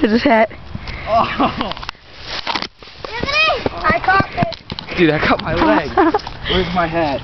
because his hat. Oh. I caught it. Dude, I cut my leg. Where's my hat?